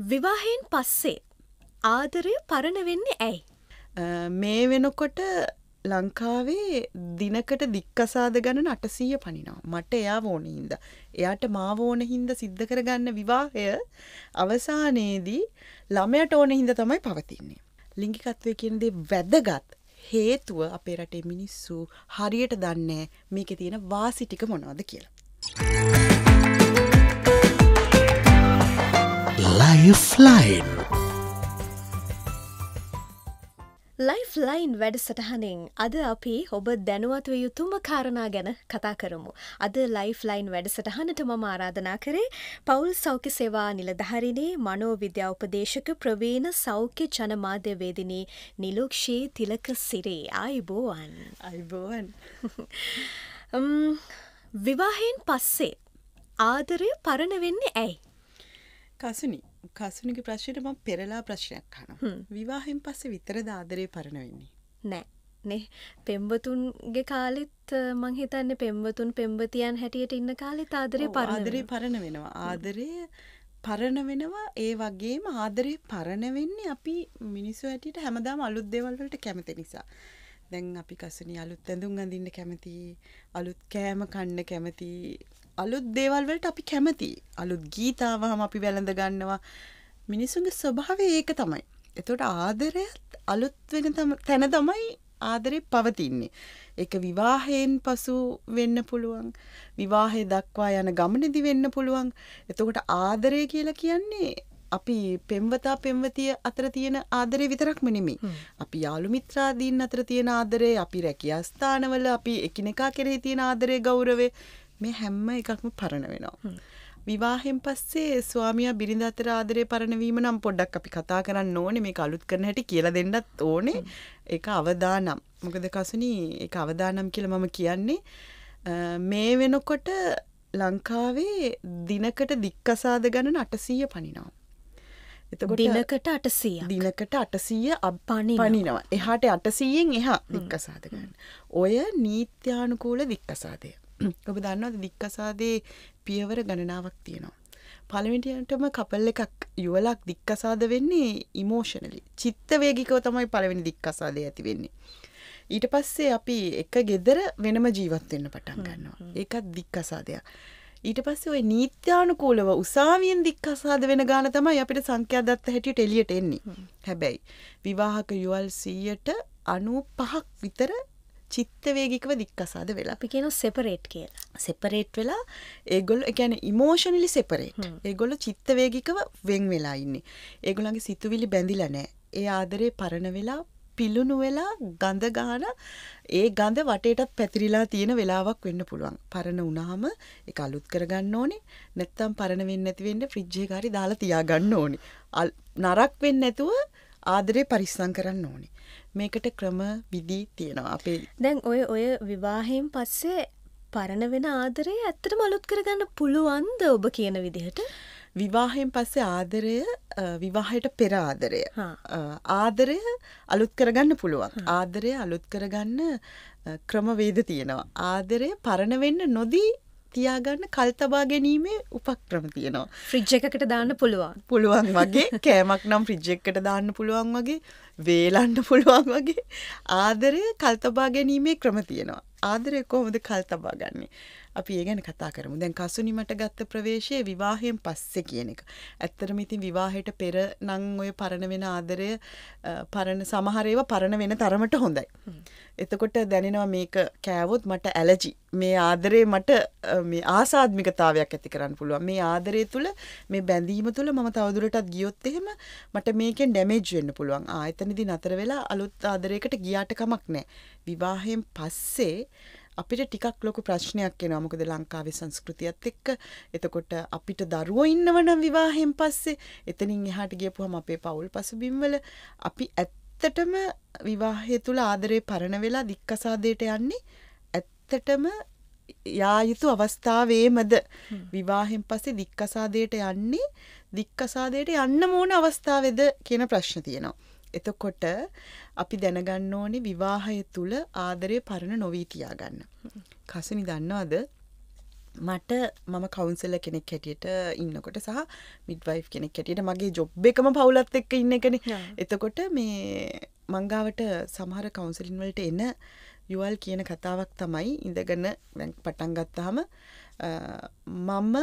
විවාහයෙන් පස්සේ ආදරය පරණ වෙන්නේ ඇයි. මේ වෙනකොට ලංකාවේ දිනකට දික්කසාද ගණන අටසීය පනිනවා. මට එයා ඕන හින්ද. එයාට මාව ඕන හින්ද සිද්ධ කරගන්න විවාහය අවසානයේදී ළමයට ඕන හින්ද තමයි පවතින්නේ. ලිංගිකත්වය කියනදේ වැදගත් හේතුව අපේ රටේ මිනිස්සු හරියට දන්නේ මේක තියෙන වාසිටික මොනවද කියලා. ලයිෆ්ලයින් ලයිෆ් ලයින් වැඩසටහනින් අද අපි ඔබ දැනුවත්ව යුතුම කාරණා ගැන කතා කරමු. අද ලයිෆ් ලයින් වැඩසටහනට මම ආරාධනා කරේ පවුල් සෞඛ්‍ය සේවා නිලධහරිනේ මනෝ විද්‍යාඋපදේශක ප්‍රවීණ සෞඛ්‍ය ජනමාධ්‍යවේදිනී නිලුක්ෂී තිලක සිරේ අයිබෝවන් අයිබෝවන් විවාහයෙන් පස්සේ ආදරය පරණ වෙන්නේ ඇයි. කසුනි කසුනික ප්‍රශ්නයට මම පෙරලා ප්‍රශ්නයක් අහනවා. විවාහයෙන් පස්සේ විතරද ආදරේ පරණ වෙන්නේ? නෑ. නේ පෙම්වතුන්ගේ කාලෙත් මං හිතන්නේ පෙම්වතුන් පෙම්වතියන් හැටියට ඉන්න කාලෙත් ආදරේ පරණ ආදරේ පරණ වෙනවා. ආදරය පරණ වෙනවා ඒ වගේම ආදරේ පරණ වෙන්නේ අපි මිනිස්සු හැටියට හැමදාම අලුත් දේවල් වලට කැමති නිසා. දැන් අපි කසුනි අලුත් ඇඳුම් අඳින්න කැමති අලුත් කෑම කන්න කැමති අලුත් දේවල් වලට අපි කැමති අලුත් ගීතාවහම අපි වැළඳ ගන්නවා මිනිසුන්ගේ ස්වභාවය ඒක තමයි. එතකොට ආදරයත් අලුත් වෙන තැන තමයි ආදරේ පවතින්නේ. ඒක විවාහයෙන් පසු වෙන්න පුළුවන්. විවාහය දක්වා යන ගමනේදී වෙන්න පුළුවන්. එතකොට ආදරය කියලා කියන්නේ අපි පෙම්වතා පෙම්වතිය අතර තියෙන ආදරය විතරක්ම නෙමෙයි. අපි යාළු මිත්‍රාදීන් අතර තියෙන ආදරය, අපි රැකියා ස්ථානවල අපි එකිනෙකා කෙරෙහි තියෙන ආදරය, ගෞරවය මේ හැම්ම එකක්ම පරණ වෙනවා. විවාහෙන් පස්සේ ස්වාමියා බිරිඳ අතර ආදරේ පරණවීම නම් පොඩ්ඩක් අපි කතා කරන්න ඕනේ. මේක අලුත් කරන හැටි කියලා දෙන්නත් ඕනේ. ඒක අවදානම්. මොකද කසුනි ඒක අවදානම් කියලා මම කියන්නේ මේ වෙනකොට ලංකාවේ දිනකට දික්කසාද ගණන අටසීය පනිනවා. එතකොට දිනකට අටසීය දිනකට අටසීය අපනි පනිනවා. එහාට අටසීයෙන් එහා දික්කසාද ගන්න ඔය නීත්‍යානුකූල දික්කසාදය ඔබ දන්නවද දික්කසාදේ පියවර ගණනාවක් තියෙනවා. පළවෙනිටම කපල් එකක් යුවලක් දික්කසාද වෙන්නේ ඉමෝෂනලි චිත්තවේගිකව තමයි පළවෙනි දික්කසාදය ඇති වෙන්නේ. ඊට පස්සේ අපි එක ගෙදර වෙනම ජීවත්වෙන්න පටන් ගන්නවා. ඒකත් දික්කසාදයක්. ඊට පස්සේ ඔය නීත්‍යානුකූලව උසාවියෙන් දික්කසාද වෙන ගාන තමයි අපිට සංඛ්‍යා දත්ත හැටියට එළියට එන්නේ. හැබැයි විවාහක යුවල් 100ට 95ක් විතර චිත්තවේගිකව දික්කසාද වෙලා? අපි කියන සෙපරේට් කියලා. සෙපරේට් වෙලා ඒගොල්ල එකැන ඉමෝෂනලි සෙපරේට් ඒගොල්ල චිත්තවේගිකව වෙන් වෙලා ඉන්නේ. ඒගොලන්ගේ සිතුවිලි බැඳිල නෑ ඒ ආදරේ පරණ වෙලා පිල්ලුණු වෙලා ගඳ ගාන ඒ ගඳ වටේටත් පැතිරිලා තියෙන වෙලාවක් වෙන්න පුළුවන්. පරණ වුණාම එක අලුත් කරගන්න ඕනේ. නැත්තම් පරණ වෙන්න ඇතිවෙන්න ෆ්‍රිජ්ජේ කාරි දාලා තියාගන්න ඕනේ. නරක් වෙන්න ඇතුව ආදරේ පරිස්සං කරන්න ඕනේ මේකට ක්‍රම විදී තියෙනවා අපේ දැන් ඔය ඔය විවාහයෙන් පස්සේ පරණ වෙන ආදරේ ඇත්තට මලුත් කරගන්න පුළුවන්ද ඔබ කියන විදිහට? විවාහයෙන් පස්සේ ආදරය විවාහයට පෙර ආදරය. ආදරය අලුත් කරගන්න පුළුවන්. ආදරය අලුත් කරගන්න ක්‍රමවේද තියෙනවා. ආදරය පරණ වෙන්න නොදී තියාගන්න කල්තබා ගැනීමේ උපක්‍රම තියෙනවා. ෆ්‍රිජ් එකකට දාන්න පුළුවන්. පුළුවන් වගේ කෑමක් නම් ෆ්‍රිජ් එකකට දාන්න පුළුවන් වගේ වේලන්න පුළුවන් වගේ ආදරය කල්තබා ගැනීමේ ක්‍රම තියෙනවා. ආදරය කොහොමද කල්තබා ගන්නේ? අපි ඒ ගැන කතා කරමු. දැන් කසුනිමට ගත්ත ප්‍රවේශය විවාහයෙන් පස්සේ කියන එක. ඇත්තටම ඉතින් විවාහයට පෙර නම් ඔය පරණ වෙන ආදරය පරණ සමහර ඒවා පරණ වෙන තරමට හොඳයි. එතකොට දැනෙනවා මේක කෑවොත් මට ඇලර්ජි. මේ ආදරේ මට මේ ආසාත්මිකතාවයක් ඇති කරන්න පුළුවන්. මේ ආදරය තුල මේ බැඳීම තුල මම තවදුරටත් ගියොත් එහෙම මට මේකෙන් ඩැමේජ් වෙන්න පුළුවන්. ආ එතනදී නතර වෙලා අලුත් ආදරයකට ගියාට කමක් නැහැ. විවාහයෙන් පස්සේ අපිට ටිකක් ලොකු ප්‍රශ්නයක් එනවා. මොකද ලංකාවේ සංස්කෘතියත් එක්ක. එතකොට අපිට දරුවෝ ඉන්නවනම් විවාහයෙන් පස්සේ එතනින් එහාට ගියපුවම අපේ පවුල් පසුබිම්වල අපි ඇත්තටම විවාහය තුළ ආදරේ පරණ වෙලා දික්කසාදයට යන්නේ ඇත්තටම යා යුතු අවස්ථාවේමද? විවාහෙන් පස්සේ දික්කසාදයට යන්නේ දික්කසාදයට යන්න ඕන අවස්ථාවද කියන ප්‍රශ්න තියෙනවා. එතකොට අපි දැනගන්න ඕනේ විවාහය තුළ ආදරය පරණ නොවී තියාගන්න. කසනි දන්නවද? මට මම කවුන්සල කෙනෙක් හැටියට ඉන්නකොට සහ මිඩ්වයි් කෙනෙක් හැටියට මගේ ජොබ් එකම පවුලත් එක්ක ඉන්න එකන. එතකොට මේ මංගාවට සමහර කවුන්සලින් වලට එන යුවල් කියන කතාවක් තමයි ඉඳගන්න පටන් ගත්තහම මම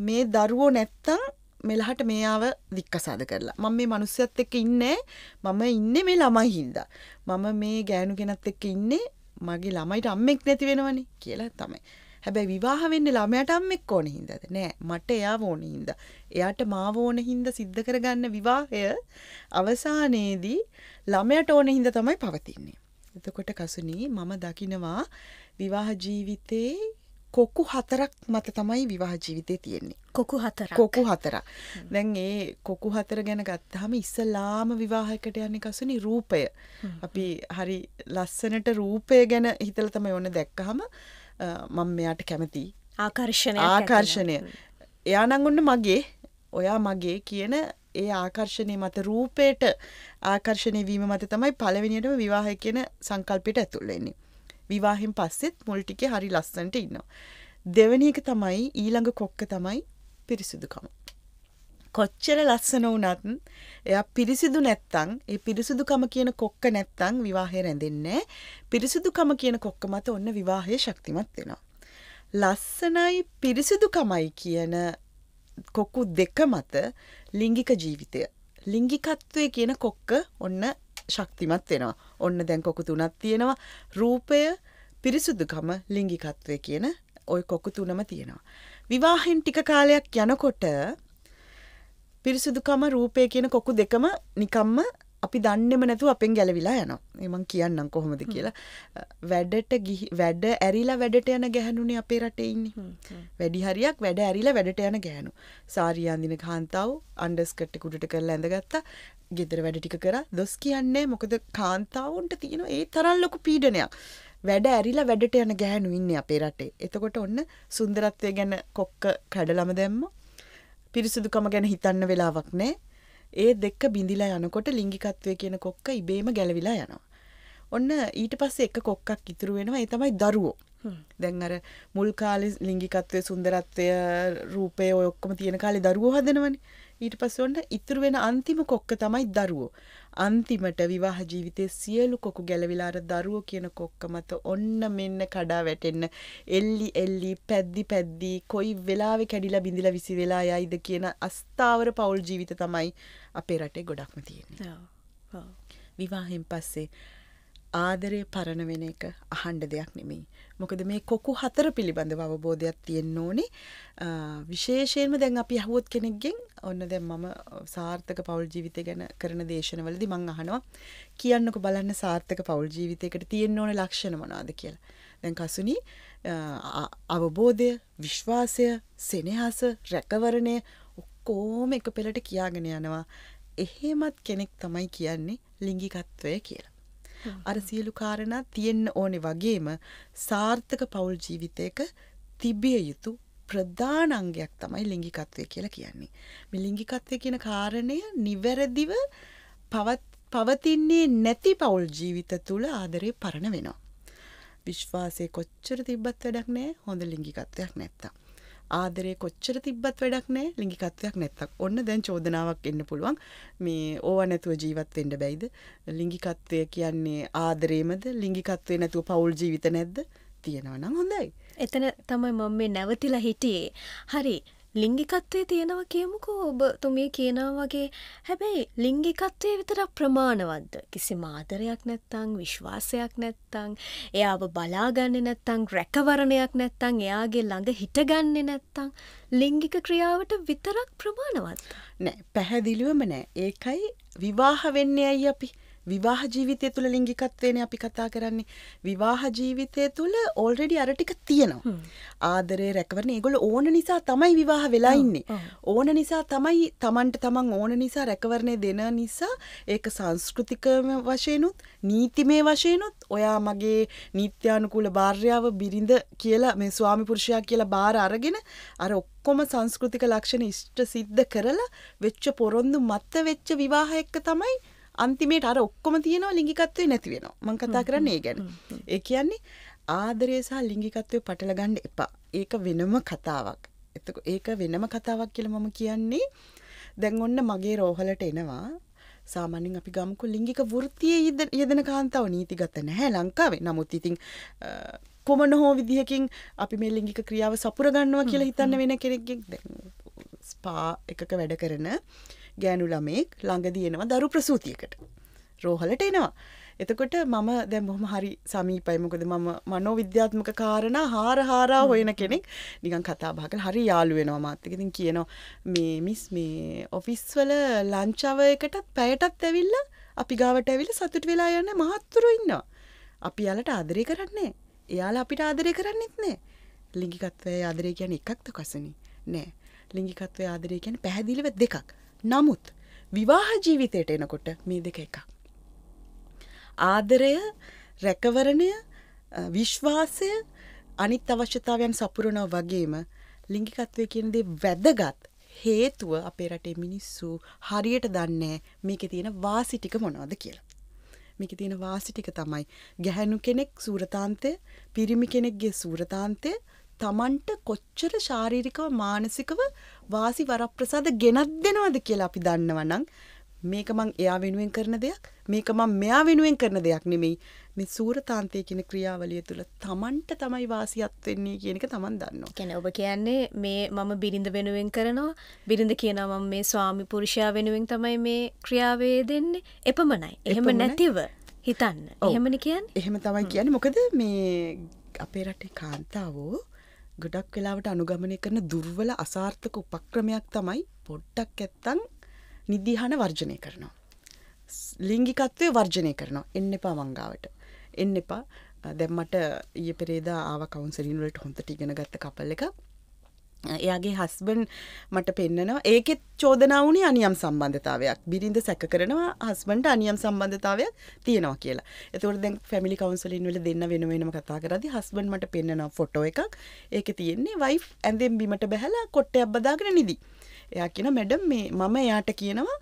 මේ දරුවෝ නැත්තං මෙලහට මේාව දික්කසාද කරලා. මම මේ මනුස්සයත් එක්ක ඉන්නේ මම ඉන්න මේ ළමයි හින්ද. මම මේ ගෑනු ගෙනත් එක්ක ඉන්නේ මගේ ළමයිට අම්මෙක් නැති වෙනවනි කියලා තමයි. හැබැයි විවාහ වෙන්න ළමයට අම්මෙක් ඕන හින්දද? නෑ මට එයා ඕන හින්ද. එයාට මාවෝන හින්ද සිද්ධ කරගන්න විවාහය අවසානයේදී ළමයට ඕන හින්ද තමයි පවතින්නේ. එතකොට කසුනී මම දකිනවා විවාහ ජීවිතේ කොකු හතරක් මත තමයි විවාහ ජීවිතය තියෙන්නේ. කොකු හතර කොකු හතර දැන් ඒ කොකු හතර ගැන ගත්තහම ඉස්සලාම විවාහකට යන්නේ කසුනි රූපය. අපි හරි ලස්සනට රූපය ගැන හිතල තමයි ඔන්න දැක්කහම මං මෙයාට කැමති. ආකර්ශණය ආකර්ශණය එයා නංගොන්න මගේ. ඔයා මගේ කියන ඒ ආකර්ශණය මත රූපයට ආකර්ශණය වීම මත තමයි පලවෙනිටම විවාහ කියන සංකල්පයට ඇතුල්ලෙන්නේ විවාහෙන් පස්සෙත් මුල්ටිකේ හරි ලස්සන්ට ඉන්නවා. දෙවනි එක තමයි ඊළඟ කොක්ක තමයි පිරිසිදුකම. කොච්චර ලස්සන වනත් එය පිරිසිදු නැත්තං ඒ පිරිසිදුකම කියන කොක්ක නැත්තං විවාහය රැඳෙන්නේ පිරිසිදුකම කියන කොක්ක මත ඔන්න විවාහය ශක්තිමත් වෙනවා. ලස්සනයි පිරිසිදුකමයි කියන කොක්කු දෙක මත ලිංගික ජීවිතය. ලිංගිකත්වය කියන කොක්ක ඔන්න ශක්තිමත් වෙනවා. ඔන්න දැන් කොකු තුනත් තියෙනවා. රූපය පිරිසුදුකම ලිංගිකත්වය කියන ඔය කොකු තුනම තියෙනවා. විවාහෙන් ටික කාලයක් යනකොට පිරිසුදුකම රූපය කියන කොකු දෙකම නිකම්ම අපි දන්නෙම නැතු අපෙන් ගැලවිලා යනවා. එමං කියන්නම් කොහොමද කියලා. වැඩට වැඩ ඇරිලා වැඩට යන ගැහනුනේ අපේ රටේ ඉන්නේ. වැඩි හරියක් වැඩ ඇරිලා වැඩට යන ගෑනු සාරියන්දින කාන්තාව අන්ඩස්කට්ට කුටට කරලා ඇඳගත්තා ගෙදර වැඩ ටික කර. දොස් කියන්නේ මොකද කාන්තාවන්ට තියෙන ඒ තරල් ලොකු පීඩනයක්. වැඩ ඇරිලා වැඩට යන ගැහැනු ඉන්න අපේ රටේ. එතකොට ඔන්න සුන්දරත්වය ගැන කොක්ක කැඩලම දැම්ම. පිරිසුදුකම ගැන හිතන්න වෙලාවක් නෑ ඒ දෙක්ක බිඳිලා යනකොට ලිංගිකත්වය කියන කොක්ක ඉබේම ගැලවිලා යනවා. ඔන්න ඊට පස්සේ එක කොක්කක් ඉතුරු වෙනවා. ඒ තමයි දරුවෝ. දැන් අර මුල් කාලේ ලිංගිකත්වය සුන්දරත්වය රූපය ඔය ඔක්කොම තියෙන කාලේ දරුවෝ හදනවනේ. ඊට පස්සේ ඔන්න ඉතුරු වෙන අන්තිම කොක්ක තමයි දරුවෝ. අන්තිමට විවාහ ජීවිතයේ සියලු කොකු ගැලවිලා අර දරුවෝ කියන කොක්ක මත ඔන්න මෙන්න කඩා වැටෙන්න එල්ලි එල්ලි පැද්දි පැද්දි කොයි වෙලාවෙ කැඩිලා බිඳිලා විසි වෙලා යයිද කියන අස්ථාවර පවුල් ජීවිත තමයි අපේ රටේ ගොඩක්ම තියෙන්නේ. විවාහෙන් පස්සේ ආදරය පරණ වෙන එක අහන්ඩ දෙයක් නෙමෙයි. මොකද මේ කොකු හතර පිළිබඳව අවබෝධයක් තියෙන්න ඕනේ විශේෂයෙන්ම දැන් අපි ඇහුවොත් කෙනෙක්ගෙන් ඔන්න දැන් මම සාර්ථක පවුල් ජීවිතය ගැන කරන දේශනවලදී මං අහනවා කියන්නකො බලන්න සාර්ථක පවුල් ජීවිතයකට තියෙන්න ඕන ලක්ෂණ මොනවාද කියලා. දැන් කසුනි අවබෝධය විශ්වාසය සෙනෙහස රැකවරණය ඔක්කෝම එක පෙළට කියාගෙන යනවා එහෙමත් කෙනෙක් තමයි කියන්නේ ලිංගිකත්වය කියලා. අර සියලු කාරණා තියෙන්න ඕනෙ වගේම සාර්ථක පවුල් ජීවිතයක තිබිය යුතු ප්‍රධානංගයක් තමයි ලිංගිකත්වය කියලා කියන්නේ. මේ ලිංගිකත්වය කියන කාරණය නිවැරදිව පවතින්නේ නැති පවුල් ජීවිත තුළ ආදරය පරණ වෙනවා. විශ්වාසය කොච්චර තිබ්බත් වැඩක් නෑ හොඳ ලිංගිකත්වයක් නැත්තා. ආදරය කොච්චර තිබ්බත් වැඩක් නෑ ලිංගිකත්වයක් නැත්තක්. ඔන්න දැන් චෝදනාවක් එන්න පුළුවන්. මේ ඕව නැතුව ජීවත් වෙන්න බැයිද? ලිංගිකත්වය කියන්නේ ආදරේමද? ලිංගිකත්වය නැතුව පවුල් ජීවිත නැද්ද? තියෙනවා නම් හොඳයි. එතන තමයි මම මේ නැවතිලා හිටියේ. හරි ලිංගිකත්වය තියෙනවා කියමුකෝ ඔබ. තුමිය කියනවා වගේ හැබැයි ලිංගිකත්වය විතරක් ප්‍රමාණවද්ද කිසි මාතරයක් නැත්තං විශ්වාසයක් නැත්තං එයාව බලාගන්න නැත්තං රැකවරණයක් නැත්තං එයාගේ ළඟ හිටගන්න නැත්තං ලිංගික ක්‍රියාවට විතරක් ප්‍රමාණවත් නෑ පැහැදිලිවම නෑ. ඒකයි විවාහ වෙන්නේ ඇයි අපි? විවාහ ජීවිතය තුළ ලිංගිකත්වයන අපි කතා කරන්නේ විවාහ ජීවිතය තුළ ඕල්රෙඩි අරටික තියෙනවා. ආදරේ රැකවරන ඒගොල ඕන නිසා තමයි විවාහ වෙලා ඉන්නේ. ඕන නිසා තමයි තමන්ට තමන් ඕන නිසා රැකවරණය දෙන නිසා ඒක සංස්කෘතිකම වශයනුත් නීතිමේ වශයනුත් ඔයා මගේ නීත්‍යානුකූල භාර්යාව බිරිඳ කියලා මේ ස්වාමි පුරුෂයා කියලා බාර අරගෙන අර ඔක්කොම සංස්කෘතික ලක්ෂණ ඉෂ්ට සිද්ධ කරලා වෙච්ච පොරොන්දු මත්ත වෙච්ච විවාහ එක්ක තමයි අන්තිමේට අර ඔක්කොම තියෙනවා ලිංගිකත්වය නැති වෙනවා. මං කතා කරන්නේ ඒ ගැන. ඒ කියන්නේ ආදරය සහ ලිංගිකත්වය පටල ගන්න එපා. ඒක වෙනම කතාවක්. එතක ඒක වෙනම කතාවක් කියල මම කියන්නේ දැන් ඔන්න මගේ රෝහලට එනවා. සාමාන්‍යෙන් අපි ගමකු ලිංගික වෘතිය යෙදෙන කාන්තාව නීතිගත නැහැ ලංකාවේ. නමුත් ඉතින් කොමන හෝ විදිහකින් අපි මේ ලිංගික ක්‍රියාව සපුර ගන්නවා කියලා හිතන්න වෙන කෙනෙක්ගෙක් ස්පා එකක වැඩ කරන ගෑනු ළමෙක් ළඟදියනවා දරු ප්‍රසූතියකට. රෝහලට එනවා. එතකොට මම දැම් බොහම හරි සමීපයි. මොකද මම මනෝ විද්‍යාත්මක කාරණ හාර හාරා හොයන කෙනෙක්. නිකන් කතාභාකල් හරි යාලු වෙනවා මාත්‍යකතින් කියනවා මේ මිස් මේ ඔෆිස්වල ලංචාවයකටත් පැයටත් ඇවිල්ල අපි ගාවට ඇවිල සතුට වෙලා යන්න මහත්තුරු ඉන්නවා. අපි යාලට ආදරය කරන්නේ එයාලා අපිට ආදරය කරන්නෙත් නෑ ලිංගිකත්වය ආදරය කියන එකක්ද කසනි? නෑ ලිංගිකත්වය ආදරය කියන පැහැදිලිව දෙකක් නමුත් විවාහ ජීවිතයට එනකොට මේ දෙක එකක් ආදරය රැකවරණය විශ්වාසය අනිත් අවශ්‍යතාවයන් සපුරනව වගේම ලිංගිකත්වය කියනදේ වැදගත් හේතුව අපේ රටේ මිනිස්සු හරියට දන්නේ මේක තියෙන වාසිටික මොනවද කියලා. මේක තියෙන වාසිටික තමයි ගැහැනු කෙනෙක් සූරතාන්තය පිරිමි කෙනෙක්ගේ සූරතාන්තය තමන්ට කොච්චර ශාරීරිකව මානසිකව වාසි වරප්‍රසාද ගෙනත් දෙනවද කියලා අපි දන්නවනං මේක මං එයා වෙනුවෙන් කරන දෙයක් මේක මං මෙයා වෙනුවෙන් කරන දෙයක් නෙමෙයි මේ සූරතාන්තය කියන ක්‍රියාවලිය තුළ තමන්ට තමයි වාසියත් වෙන්නේ කියන එක තමන් දන්නවා. කැන ඔබ කියන්නේ මේ මම බිරිඳ වෙනුවෙන් කරනවා බිරිඳ කියනවා මම මේ ස්වාමි පුරුෂයා වෙනුවෙන් තමයි මේ ක්‍රියාවේ දෙන්නේ එපමණයි. එහෙම නැතිව හිතන්න. එහෙමන කියන්න එහෙම තමයි කියන්න මොකද මේ අපේ රටේ කාන්තාවෝ ගොඩක් වෙලාවට අනුගමනය කරන දුර්වල අසාර්ථක උපක්‍රමයක් තමයි පොඩ්ඩක් ඇත්තන් නිදිහන වර්ජනය කරනවා. ලිංගිකත්වය වර්ජනය කරනවා එන්න එපා මංගාවට. එන්න එපා දැම්මට ඊය පෙරේදා ආව කවුන්සරින්වලට හොඳට ඉගෙන ගත්ත කපල් එක එයාගේ හස්බන් මට පෙන්න්නනවා ඒකෙත් චෝදනාවනි අනියම් සම්බන්ධතාවයක්. බිරිඳ සැක කරනවා හස්බන්ට අනියම් සම්බන්ධතාවයක් තියෙනවා කියලා. එතවට දැන් ෆැමිලි කවන්සලින් වල දෙන්න වෙන වෙනම කතා කරදි හස්බන් මට පෙන්න්නනවා ෆොටෝ එකක්. ඒක තියෙන්නේ වයි ඇඳෙම් බිමට බැහලා කොට්ට අබදාගෙන නිදී. එයා කියන මැඩම් මේ මම එයාට කියනවා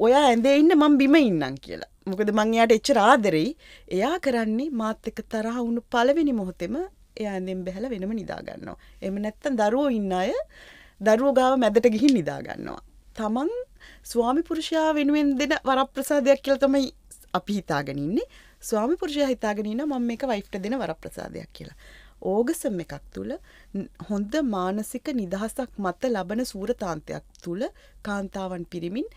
ඔයා ඇඳේ ඉන්න මං බිම ඉන්නම් කියලා. මොකද මං යාට එච්ච රාදරෙයි එයා කරන්නේ මාත් එක තරහ වුණු පලවෙනි මොහොතෙම එයා ඇඳෙන් බැහල වෙනම නිදාගන්නවා එම නැත්තන් දරුවෝ ඉන්න අය දරුවෝ ගාව මැදට ගිහින් නිදාගන්නවා තමන් ස්වාමි පුරුෂයා වෙනුවෙන් දෙන වරප්‍රසාදයක් කියල තමයි අපි හිතාගෙනන්නේ ස්වාමි පුරුෂය හිතාගෙනන්න මම එක වයිෆ්ට දෙන වරප්‍රසාදයක් කියලා. ඕගසම් එකක් තුළ හොඳ මානසික නිදහසක් මත ලබන සූරතාන්තයක් තුළ කාන්තාවන් පිරිමින්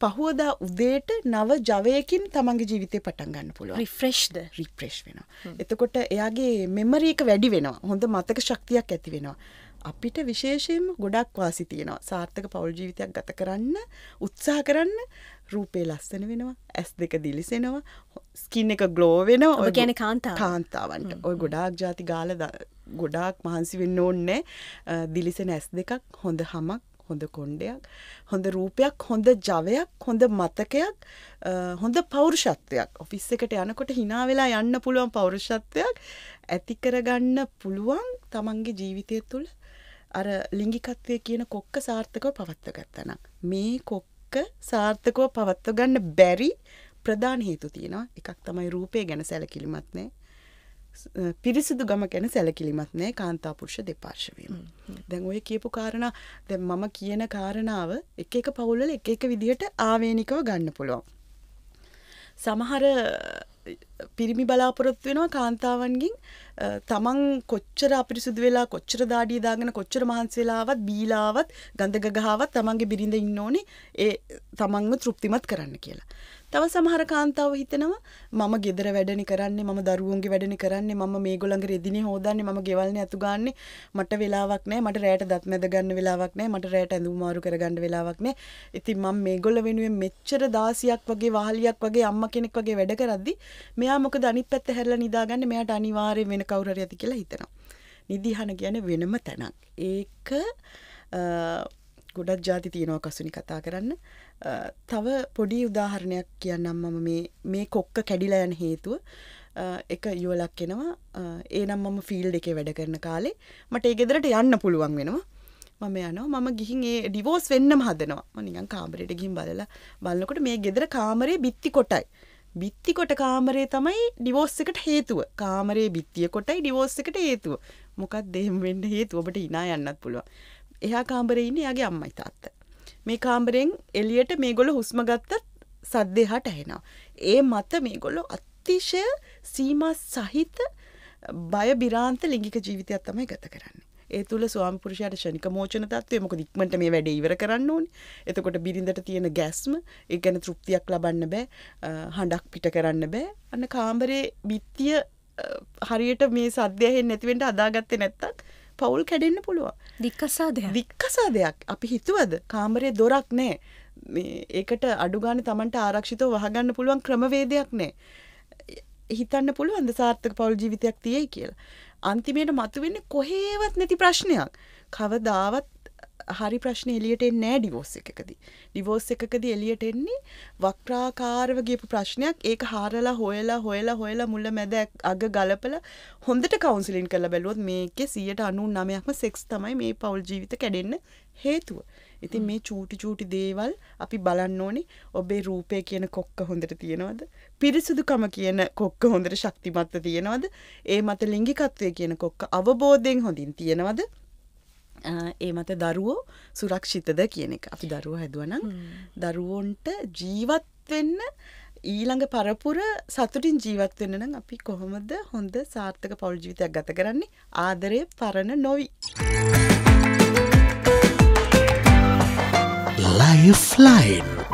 පහුවදා උදේට නව ජවයකින් තමන්ගේ ජීවිතය පටන් ගන්න පුළුව රිෆ්‍රෙශ්ද රිප්‍රේශ් වෙන. එතකොට එයාගේ මෙමරීක වැඩි වෙනවා. හොඳ මතක ශක්තියක් ඇති වෙනවා. අපිට විශේෂයෙන් ගොඩක් වාසි තියෙනවා. සාර්ථක පෞල් ජීවිතයක් ගත කරන්න උත්සාහ කරන්න රූපේ ලස්සන වෙනවා ඇස් දෙක දිලිසෙනවා ස්කින් එක ග්ලෝ වෙන ඔය ගැන කාන්තා කාන්තාවන්ට. ඔය ගොඩාක් ජාති ගාල ගොඩාක් මහන්සි වෙන්න ඕන්නේ දිලිසෙන ඇස් දෙකක් හොඳ හමක් හොඳ කොන්්ඩයක් හොඳ රූපයක් හොඳ ජවයක් හොඳ මතකයක් හොඳ පෞරුෂත්වයක්. ඔෆිස් එකට යනකොට හිනා වෙලා යන්න පුළුවන් පෞරුෂත්වයක් ඇතිකරගන්න පුළුවන් තමන්ගේ ජීවිතය තුළ අර ලිංගිකත්වය කියන කොක්ක සාර්ථකව පවත්ව ගත්තන. මේ කොක්ක සාර්ථකව පවත්ව ගන්න බැරි ප්‍රධාන හේතු තියෙනවා. එකක් තමයි රූපය ගැන සැලකිලිමත්නෑ පිරිසිදු ගම ගැන සැලකිලිමත් නෑ කාන්තාපුරුෂ දෙපාර්ශවීම. දැන් ඔය කියපු කාරණ දැ මම කියන කාරණාව එක එක පවුල්ල එක එක විදිහට ආවේනිකව ගන්න පුළුවන්. සමහර පිරිමි බලාපොරොත්තු වෙනවා කාන්තාවන්ගින්. තමන් කොච්චර අපිරිසුදු වෙලා කොච්චර දාඩිය දාගෙන කොච්චර මහන්සේලාවත් බීලාවත් ගඳගගාවත් තමන්ගේ බිරිඳ ඉන්න ඕනේ. ඒ තමන්ව තෘප්තිමත් කරන්න කියලා. තව සමහර කාන්තාව හිතනවා මම ගෙදර වැඩනි කරන්නේ මම දරුවන්ගේ වැඩනි කරන්නේ මම මේගොල්ලන්ගේ රෙදිනේ හොදන්නේ මම ගෙවල්නේ අතු ගන්නේ. මට වෙලාවක් නැහැ මට රැයට දත් මැද ගන්න වෙලාවක් නැහැ මට රැයට ඇඳුම් මාරු කරගන්න වෙලාවක් නැහැ ඉතින් මම මේගොල්ල වෙනුවෙන් මෙච්චර 16ක් වගේ වහලියක් වගේ අම්මා කෙනෙක් වගේ වැඩ කරද්දි මෙයා මොකද අනිත් පැත්ත හැරලා නිදාගන්නේ? මෙයාට අනිවාර්යයෙන් වෙන කවුරු හරි ඇති කියලා හිතනවා. නිදිහන කියන්නේ වෙනම තැනක්. ඒක ගොඩක් ජාති තියෙනවා කසුනි කතා කරන්න. තව පොඩි උදාහරණයක් කියන්නම් මම මේ කොක්ක කැඩිලා යන හේතුව. එක යුවලක් එනවා. ඒනම් මම ෆිල් එකේ වැඩ කරන කාලේ මට ඒ ගෙදරට යන්න පුළුවන් වෙනවා. මම යනවා. මම ගිහින් ඒ ඩිවෝස් වෙන්නම හදනවා. නිකන් කාමරයට ගිහින් බලලා බලනකොට මේ ගෙදර කාමරේ බිත්ති කොටයි. බිත්ති කොට කාමරේ තමයි ඩිවෝස් එකට හේතුව. කාමරේ බිත්තිය කොටයි ඩිවෝස් එකට හේතුව. මොකක් දෙහෙම වෙන්න හේතු ඔබට ඉනා යන්නත් පුළුවන්. එහා කාම්බරේ ඉන්න යාගේ අම්මයි තාත්ත. මේ කාම්බරෙන් එලියට මේ ගොල හුස්ම ගත්තත් සද්දය හට ඇහෙනවා. ඒ මත මේ ගොල්ලො අතිශය සීම සහිත බය බිරාන්ත ලිංගික ජීවිතයක් තමයි ගත කරන්න. ඒ තුළ ස්වාමිපුරුෂයට ෂනික මෝචන තත්වය මොක දික්මට මේ වැඩ ඉවර කරන්න ඕන. එතකොට බිරිඳට තියෙන ගැස්ම ඒ ගැන තෘප්තියක් ලබන්න බෑ. හඬක් පිට කරන්න බෑ. අන්න කාම්බරේ බිත්තිය හරියට මේ සද්‍යයෙන් නැතිවෙන්ට අදාගත්තේ නැත්තක් පවුල් කැඩෙන්න්න පුළුවන්. දික්කසාදයක් දික්කසා දෙයක් අපි හිතුවද? කාමරේ දොරක් නෑ. මේ ඒකට අඩුගාන තමන්ට ආරක්ෂිතව වහගන්න පුළුවන් ක්‍රමවේදයක් නෑ. හිතන්න පුළුවන්ද සාර්ථක පවුල් ජීවිතයක් තියෙයි කියලා. අන්තිමයට මතුවෙන්නේ කොහේවත් නැති ප්‍රශ්නයක්. කවදාවත් හරි ප්‍රශ්න එලියට එන්නේ නෑ ඩිවෝස් එකකදී. ඩිවෝස් එකකදී එලියට එන්නේ වක්‍රාකාරව ගියපු ප්‍රශ්නයක්. ඒක හාරලා හොයලා හොයලා හොයලා මුල මැද අග ගලපලා හොඳට කවුන්සිලින් කරලා බැලුවොත් මේකේ 99%ක්ම සෙක්ස් තමයි මේ පවුල් ජීවිත කැඩෙන්න හේතුව. ඉතින් මේ චූටි චූටි දේවල් අපි බලන්න ඕනේ. ඔබේ රූපය කියන කොක්ක හොඳට තියෙනවද? පිරිසුදුකම කියන කොක්ක හොඳට ශක්තිමත්ව තියෙනවද? ඒ මත ලිංගිකත්වය කියන කොක්ක අවබෝධයෙන් හොඳින් තියෙනවද? ඒ මත දරුවෝ සුරක්ෂිතද කියන එක. අපි දරුව හැදුවනම් දරුවොන්ට ජීවත්වෙන්න ඊළඟ පරපුර සතුටින් ජීවත්වෙන්න නම් අපි කොහොමද හොඳ සාර්ථක පෞල් ජීවිතයක් ගත කරන්නේ? ආදරය පරණ නොවී. Lifeline.